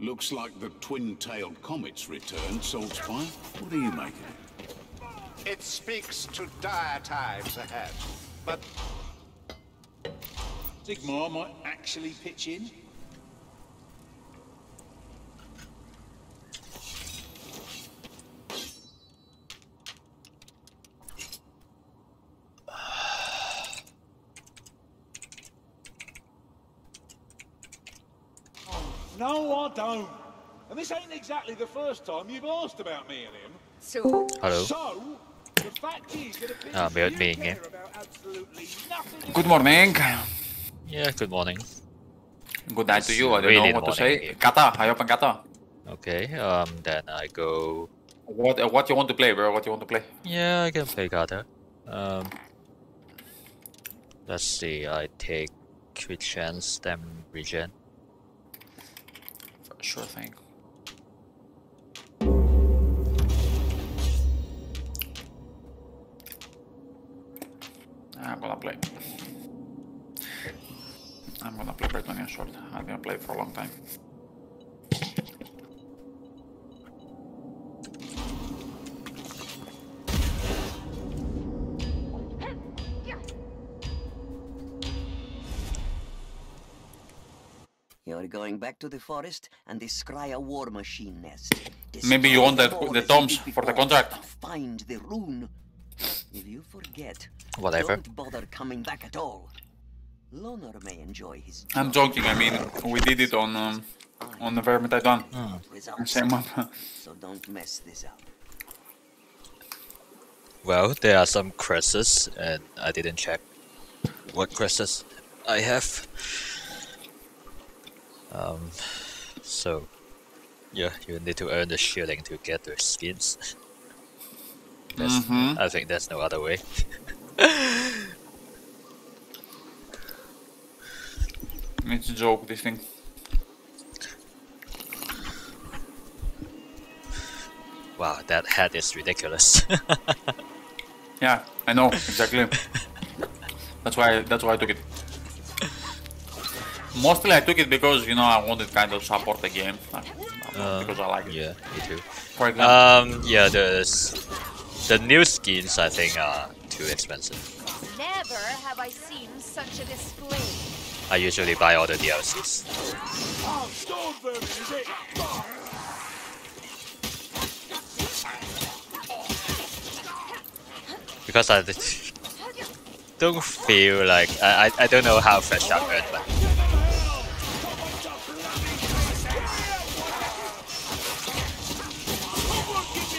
Looks like the twin-tailed comet's returned, Saltzpyre. What do you make of it? It speaks to dire times ahead. But Sigmar might actually pitch in. No, I don't. And this ain't exactly the first time you've asked about me and him. So, Hello. So, the fact is that Ah, appears mute you me care again. about absolutely nothing Good morning. Yeah, good morning. Good night to you. I don't Really know what to say. here. Kata, I open kata. Okay, um, then I go. What uh, what you want to play, bro? What you want to play? Yeah, I can play Kata. Um, let's see. I take quick chance, then regen. Sure thing. I'm gonna play. I'm gonna play Bretonnian Sword. I'm gonna play for a long time. You're going back to the forest and descry a war machine nest. Maybe you want Destroy that- more the as tomes for the contract. Find the rune. If you forget, Whatever. don't bother coming back at all. Loner may enjoy his I'm joking. I mean, we did it on um, on the Vermintide Dawn. results, Same one. so don't mess this up. Well, there are some cresses, and I didn't check what cresses I have. Um, so yeah, you need to earn the shilling to get the skins. Mhm. I think there's no other way. It's a joke. This thing. Wow, that hat is ridiculous. Yeah, I know exactly. that's why. That's why I took it. Mostly, I took it because you know I wanted kind of support the game, Uh, because I like it. yeah, me too. For example, Um, yeah, the s- the new skins I think are too expensive. never have I seen such a display. I usually buy all the DLCs. Storm vermin, is it? because I don't feel like I, I, I don't know how fresh I've earned, but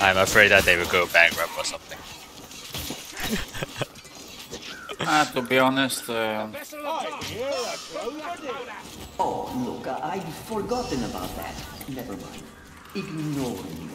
I'm afraid that they will go bankrupt or something. ah, to be honest, uh, I hear a close Oh, look, I- I'd forgotten about that. Never mind. Ignore me.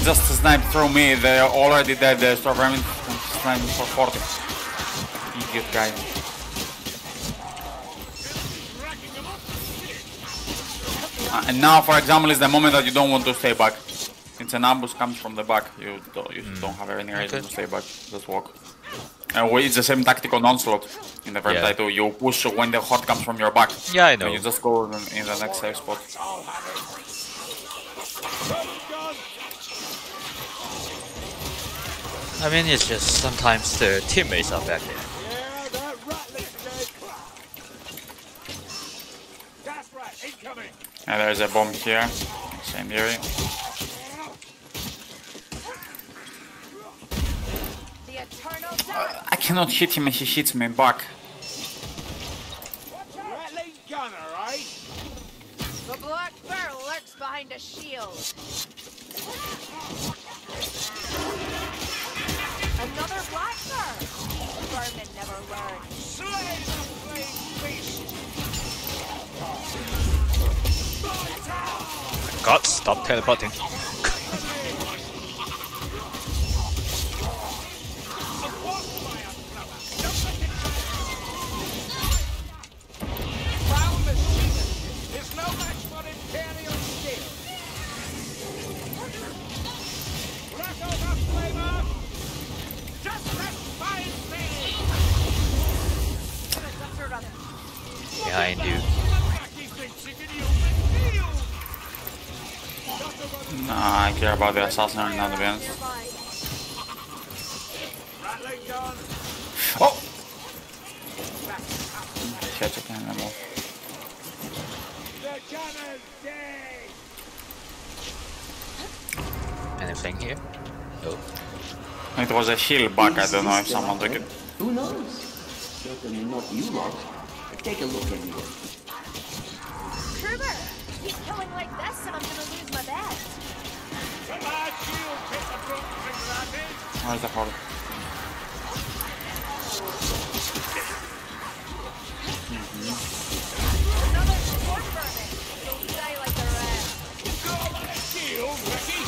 He just sniped through me. They're already dead. The Storm Vermin sniped for 40. Idiot guy. Uh, and now, for example, is the moment that you don't want to stay back. Since an ambush comes from the back, you don't, you don't have any reason Okay. to stay back. Just walk. And we- it's the same tactic on onslaught in the first Yeah. too. You push when the horde comes from your back. Yeah, I And know. you just go in, in the next safe spot. I mean, it's just sometimes the teammates are back there. Yeah, that ratling dead! Gas rat incoming! And there's a bomb here. Incendiary. The eternal dark. I cannot hit him and he hits me back. Ratling gunner, eh? The black bear lurks behind a shield. God, stop teleporting. Nah, I the assassin right now, to be honest. nearby. Ratling gun. Oh! Catch a cannon ball. The. Anything here? No. It was a heal bug, I don't know if someone took it. Who knows? Certainly not you lot. Take a look anyway. Kruber, keep killing like this and I'm gonna Take the broken finger at it. Where's the portal? Another sword burning. Don't die like the rest. Shield, Becky.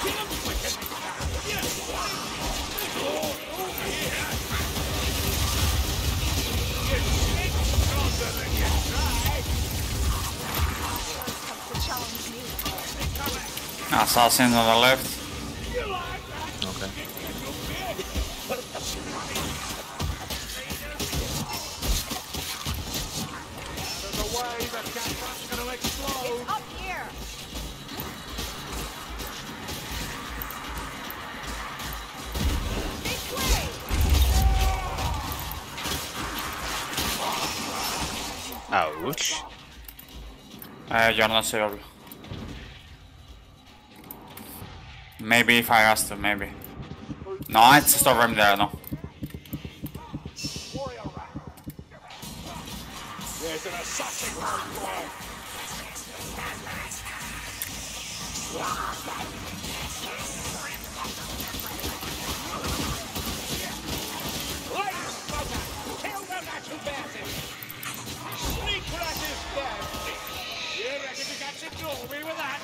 Kill him quick as you can. Yes. Over here. You think stronger than you try. Comes to challenge me. Mm-hmm. Assassin on the left. Okay. Out of the way, the cat's gonna explode. Up here. This way. Ouch. Uh, you're not savable. Maybe if I asked him, maybe. No, it's still room there, no. Warrior rat. There's an assassin right there. Light smoker, kill the rat who bears it. Sneak rat is dead. You reckon you can secure me with that?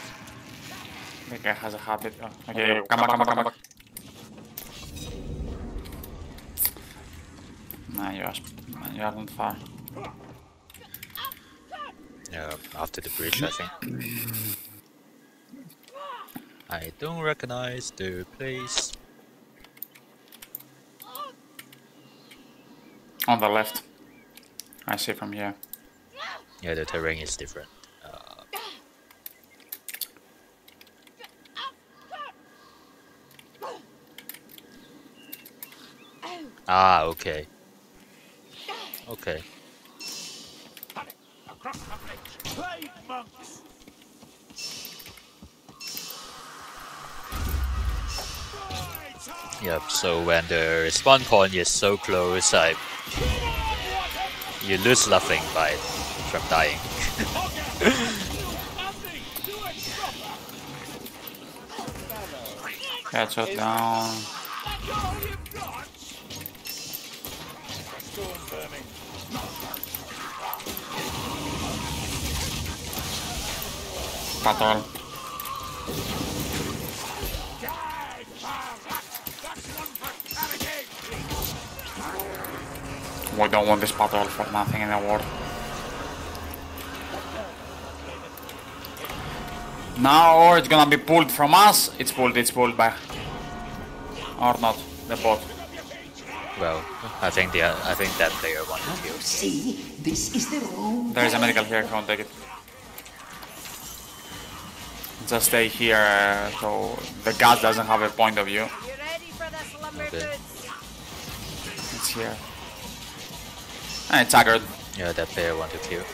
The guy has a habit. Okay, come back, come back, come back. Nah, you are, you not far. Yeah, after the bridge, I think. I don't recognize the place. On the left. I see from here. Yeah, the terrain is different. Uh, ah, okay. Okay. Panic across the bridge. Plague monks. Yep, so when the spawn point is so close, I you lose nothing by from dying. Andy, do it proper. Catch it down. Patrol. Die, fire rat. That's one for panicking. We don't want this battle for nothing in the world. Now, or it's gonna be pulled from us. It's pulled, it's pulled back. Or not, the bot. Well, I think the I think that player won the kill. See, this is the wrong. There is a medical here, can't take it. Just stay here uh, so the gas doesn't have a point of view. You ready for this lumber Okay. It's here. And it's staggered. Yeah, that player won the kill.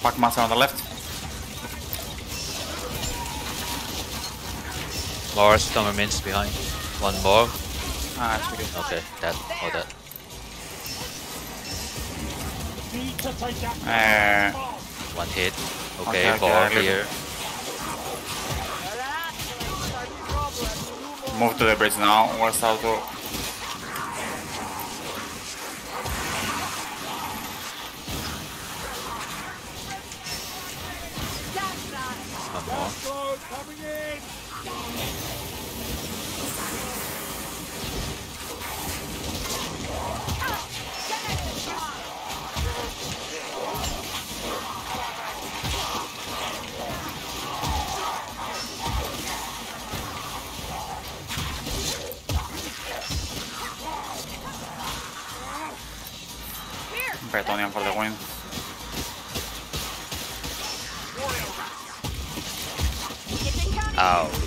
Packmaster on the left. More storm remains behind. One more. Ah, it's good. Okay, that or that. Need to take out Uh, One hit. Okay, okay, ball I here. That's when I start problems. You Move to the bridge now. We'll start to. That's. One more. Bretonnian for the win. If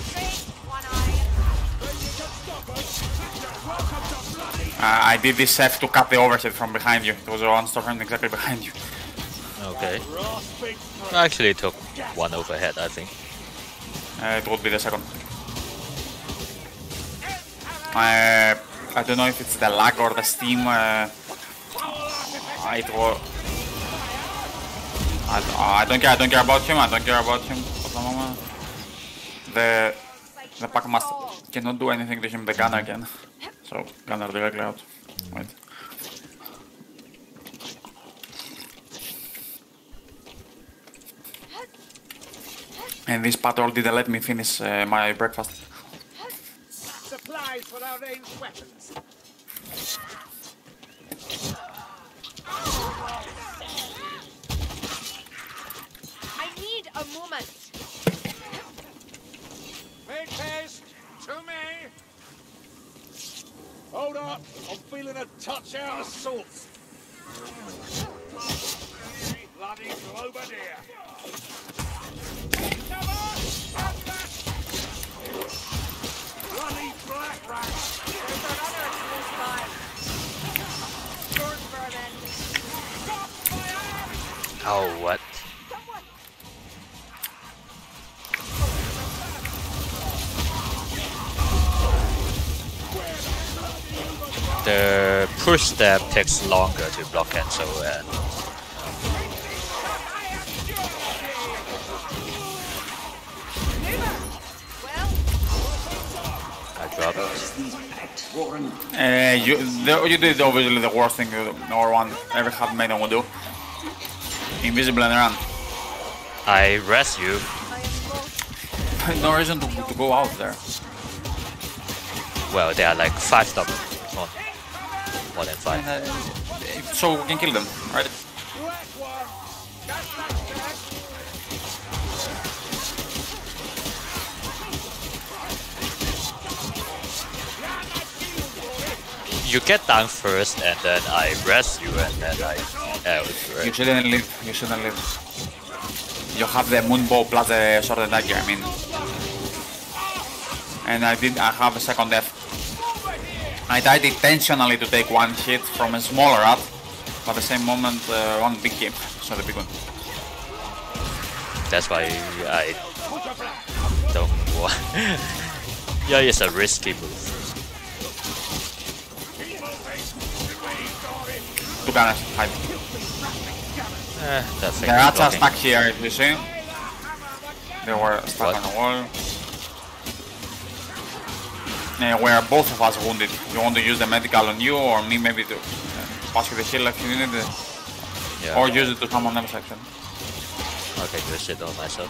I did this F to cut the overhead from behind you. It was a one storefront exactly behind you. Okay. Last big I actually took one overhead, I think. Uh, it would be the second. Uh, I don't know if it's the lag or the steam. Uh, it was. I, I don't care. I don't care about him. I don't care about him for the moment. The the pack master cannot do anything to him. The gunner can. So gunner directly out. Wait. And this patrol didn't let me finish uh, my breakfast. supplies for our ranged weapons. I need a moment. Make haste to me. Hold up, I'm feeling a touch out of sorts. Bloody Globadier. Bloody black rat. There's another close by. Sword vermin. Oh, what? The push step takes longer to block it, so uh, I drop it. These packs, Warren. Uh, you, the, you did obviously the worst thing no one ever had made them would do. Invisible and run. I rest you. I am most no reason to, to go out there. Well, there are like five stop. More, more than five. Uh, so we can kill them, right? Black one. That's that jack. You get down first, and then I rest you, and then I. You right. shouldn't leave. You shouldn't leave. You have the moonbow plus the sword and dagger. I mean, and I did. I have a second death. I died intentionally to take one hit from a smaller rat, but at the same moment uh, one big hit. So the big one. That's why I don't want. yeah, it's a risky move. Two gunners. Hide. Eh, that The rats are stuck here. You see? They were stuck What? on the wall. Where both of us wounded. You want to use the medical on you or me maybe to uh, pass you the heal if you need it. Yeah. Or use it to someone else actually. Okay, do shit on myself.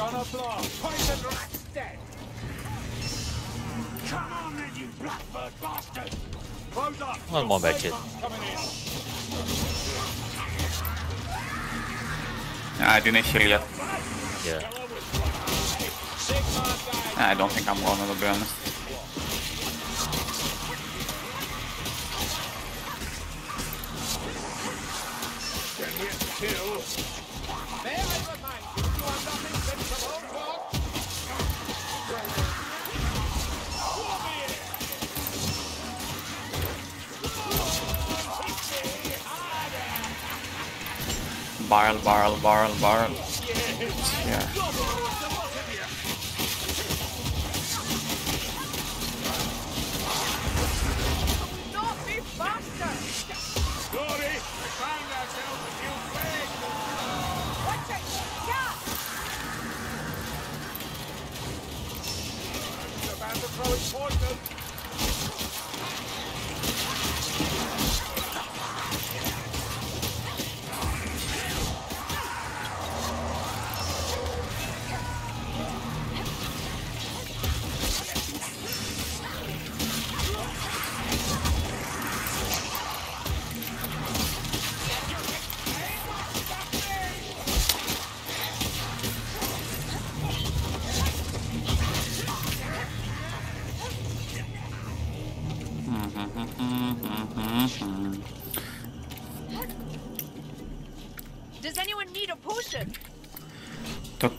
Gonna blow. Poison rat's dead. Come on then, you blackbird bastard. Close up. One more back hit. Coming. Ah, I didn't heal yet. Yeah. Ah, I don't think I'm gonna to be honest. Barrel, barrel, barrel, barrel. Yeah. Naughty bastard!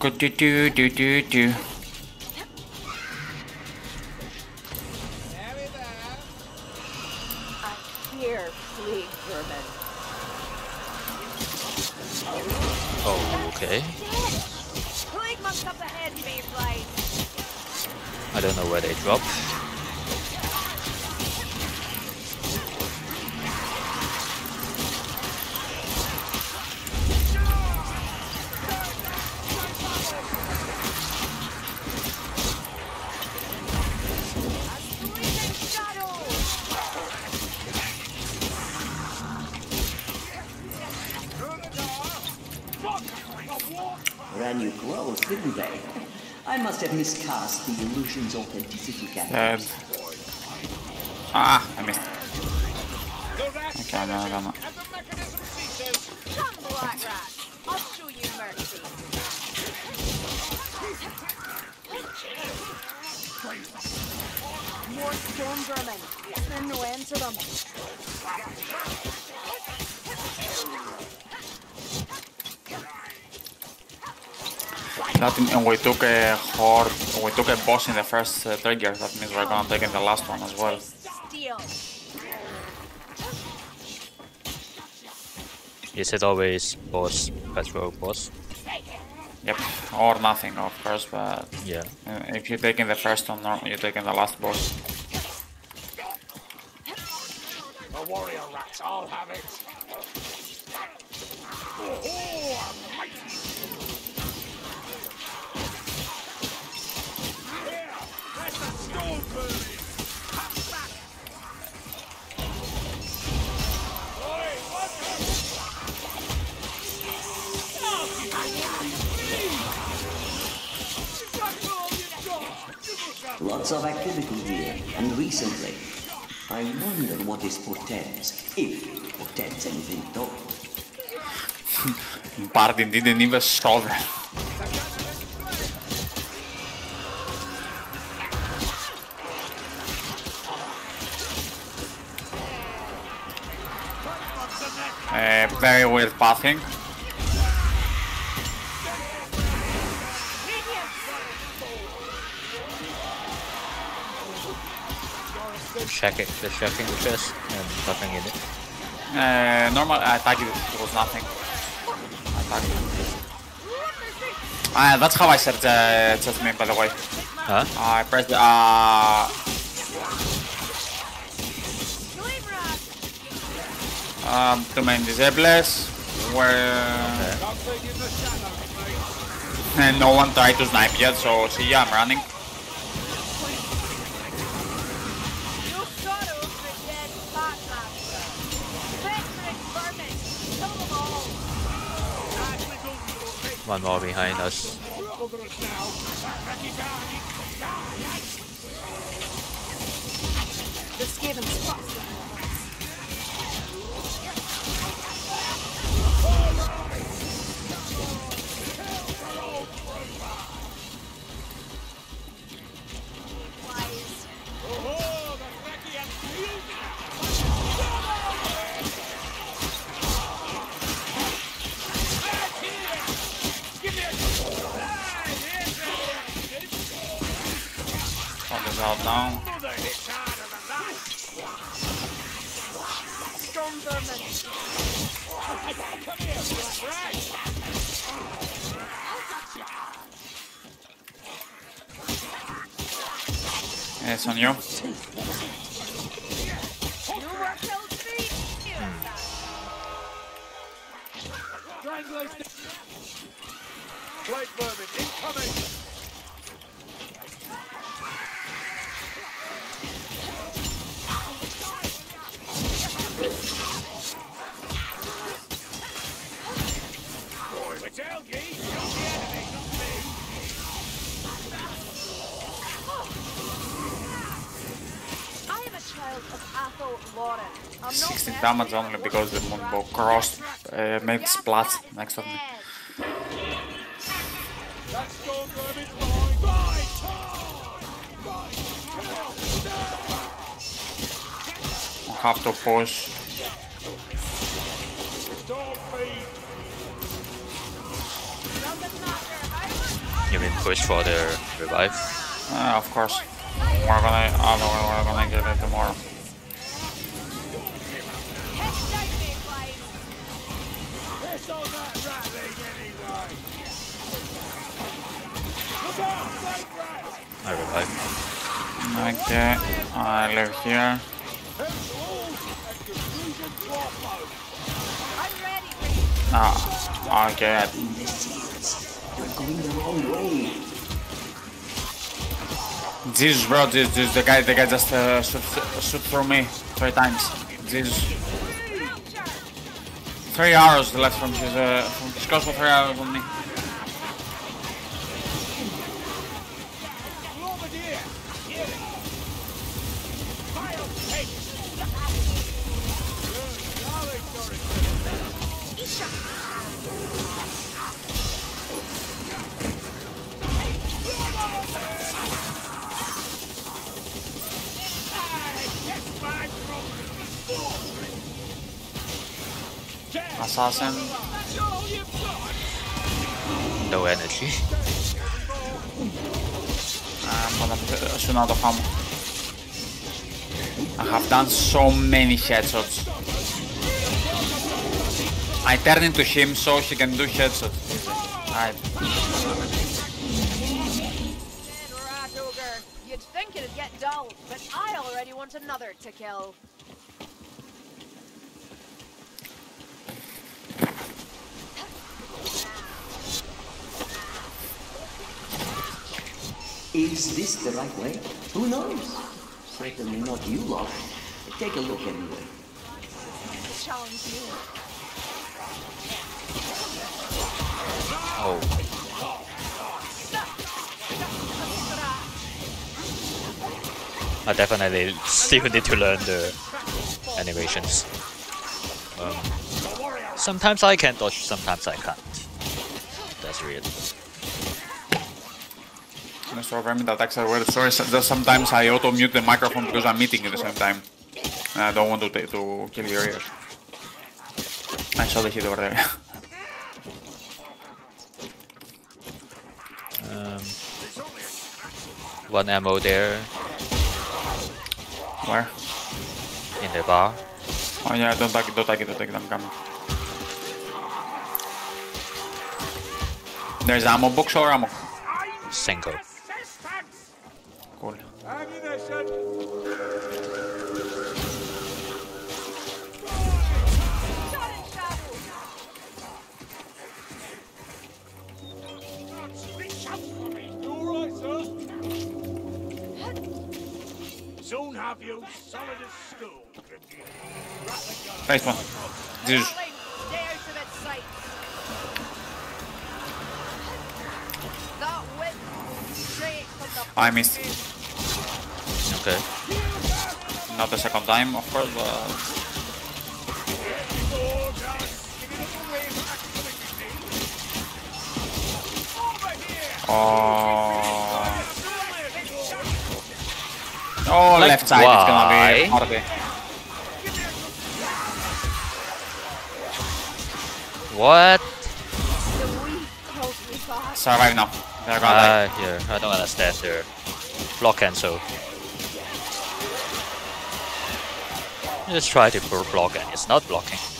Do do do do do do. There we there. I hear plague vermin. Oh, okay. Plague must up ahead, Mayflies. I don't know where they drop. I must have miscast the illusion's authenticity Dead. cameras. Ah, I missed. Okay, you mercy. More storm vermin. There's no end to them. That and we took a horde, we took a boss in the first uh, trigger. That means we're gonna take in the last one as well. Steel. Is it always boss, patrol boss? Yep, or nothing, of course. But Yeah. if you take in the first one, no, you take in the last boss. The warrior rats, I'll have it. Lots of activity here, and recently. I wonder what this portends, if it portends anything at all. Bardin didn't even solve it. Uh, very weird pathing. Checking, just checking the chest and nothing in it. Uh, normal attack it was nothing. Attack. Ah, that's how I said uh, just me by the way. Huh? I pressed the uh, um, two main disablers where and no one tried to snipe yet, so see yeah, I'm running. One more behind us. Here, black rat. It's on you. Blade vermin incoming. It's Elgi, not the enemy, not me. I am a child of Athel Loren. 16 damage only because the wicked Moonbow rat. crossed, uh, made Grab splat next to me. instead. That storm vermin's mine. Right, I have to push. You mean push for the revive? Uh, of course. We're gonna, no, we're gonna get it tomorrow. Head down, Mayfly. Piss on that ratling anyway. Look out. I revive. Okay, I live here. Head to all and confusion to our foe. I'm ready for you. Ah, okay. Jesus, bro, this, this, the guy, the guy just uh, shoot, shoot through me three times. Jesus. Three hours left from his, uh, from his cross for three hours on me. Assassin. No energy. I'm gonna uh, shoot out. I have done so many headshots. I turn into him so he can do headshots. Right. Dead rat ogre. You'd think it'd get dull, but I already want another to kill. Is this the right way? Who knows? Certainly not you lot. Take a look anyway. Challenge. Oh, I definitely still need to learn the animations. Um, sometimes I can dodge, sometimes I can't. That's weird. Mr. Vermin that actually weird story. Just sometimes I auto mute the microphone because I'm eating at the same time. And I don't want to, to kill your ears. I saw the hit over there. Um, one ammo there Where? in the bar. Oh yeah, don't take it, don't take it, don't take it, I'm coming. There's ammo box or ammo? Single. Straight from the I missed. Okay. Not the second time, of course, but Oh. Oh, Like, left side is gonna be why? What? The weak holds me back. Survive now. They're gonna die. Ah, here. I don't understand the block cancel. Just try to blo- block and it's not blocking.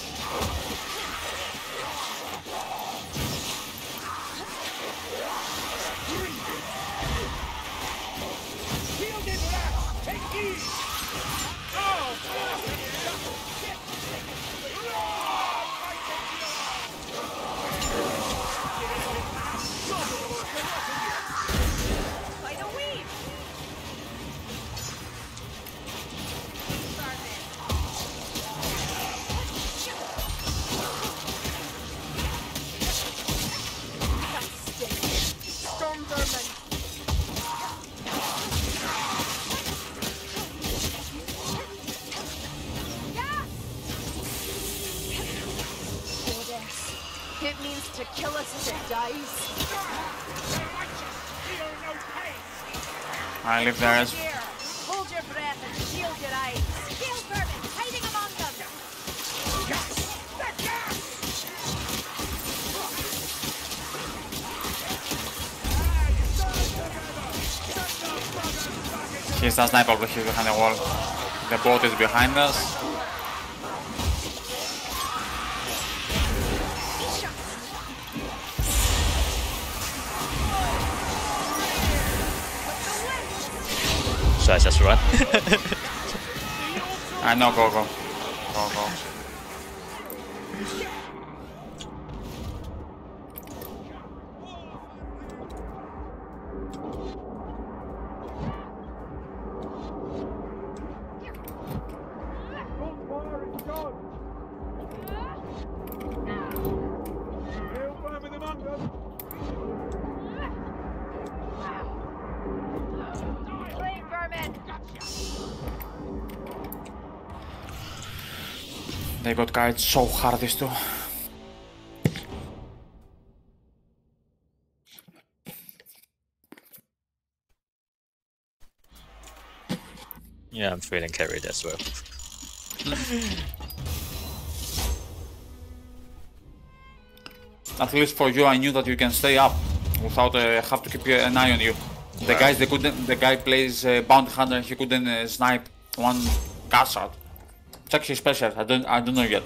Vermin hiding among them. He's a sniper, but he's behind the wall. The boat is behind us. So I just run. I know, go, go. Go, go. They got guides so hard, these two. yeah, I'm feeling carried as well. At least for you, I knew that you can stay up without uh, have to keep an eye on you. The guys, they couldn't. The guy plays uh, bounty hunter. He couldn't uh, snipe one gun Check special. I don't. I don't know yet.